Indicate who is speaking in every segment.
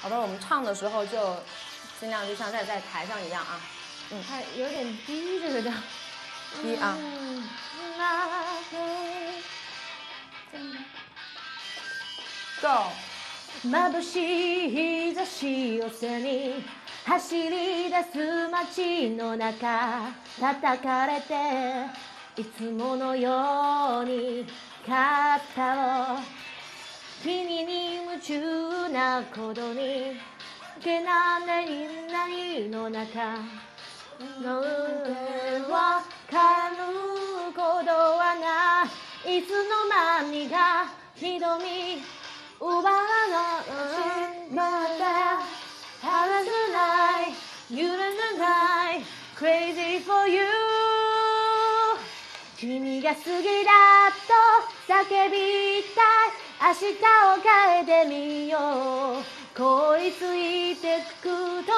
Speaker 1: 好的，我们唱的时候就尽量就像在在台上一样啊。
Speaker 2: 嗯，它有点低这个的。
Speaker 1: 低啊。Go。
Speaker 2: 眩しい日差しを背に走り出す街の中叩かれていつものように肩を中なことにけなないないの中の上わかることはない。いつの間にか瞳奪わない。君が好きだと叫びたい。明日を変えてみよう。凍りついてく時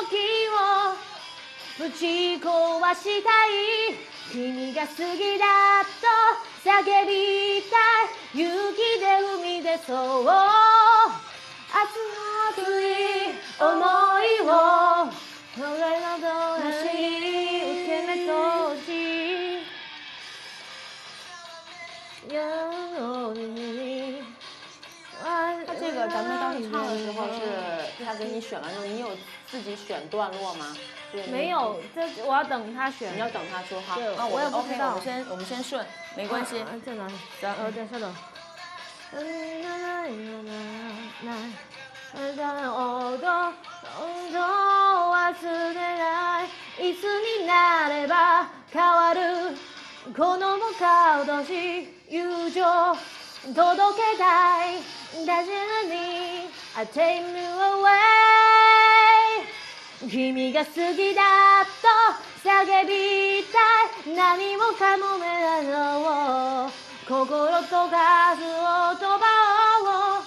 Speaker 2: を打ち壊したい君が好きだと叫びたい雪で海でそう
Speaker 1: 咱们当时唱的时候是他给你选完之后，你有自己选段落吗？
Speaker 2: 没有，这我要等他选。
Speaker 1: 你要等他说哈。
Speaker 2: 啊，我也不知道。
Speaker 1: 我们先我们先顺，没关系。
Speaker 2: 在哪里？呃，等稍等。いつになれば変わるこのもかどし友情届けたい大事なに I take you away. 君が好きだと叫びたい。何もかもめだろう心と数を飛を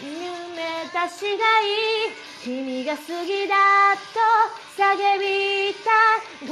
Speaker 2: お夢たしがい。君が好きだと叫びたい。